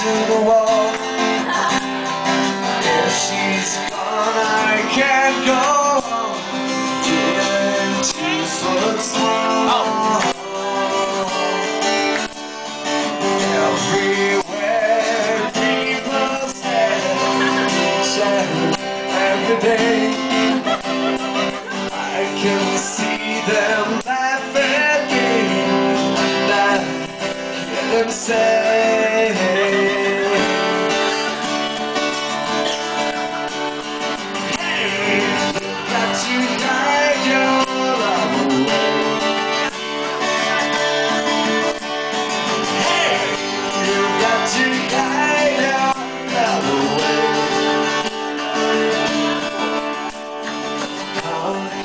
to the wall. If she's gone, I can't go on. Everywhere people each and every day. I can see them laugh at and.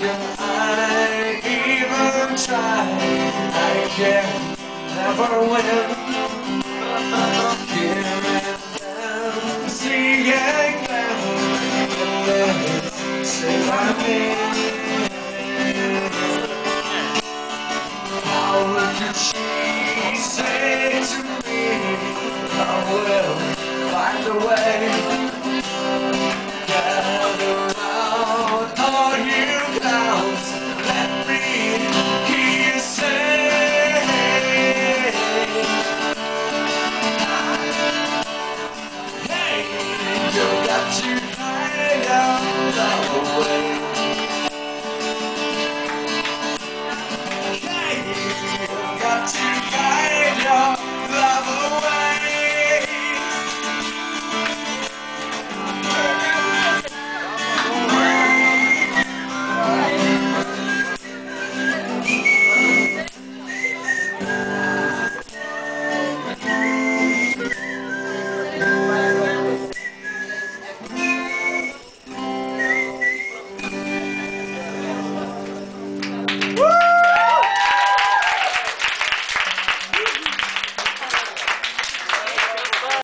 I even try I can't win Here and see again Say my name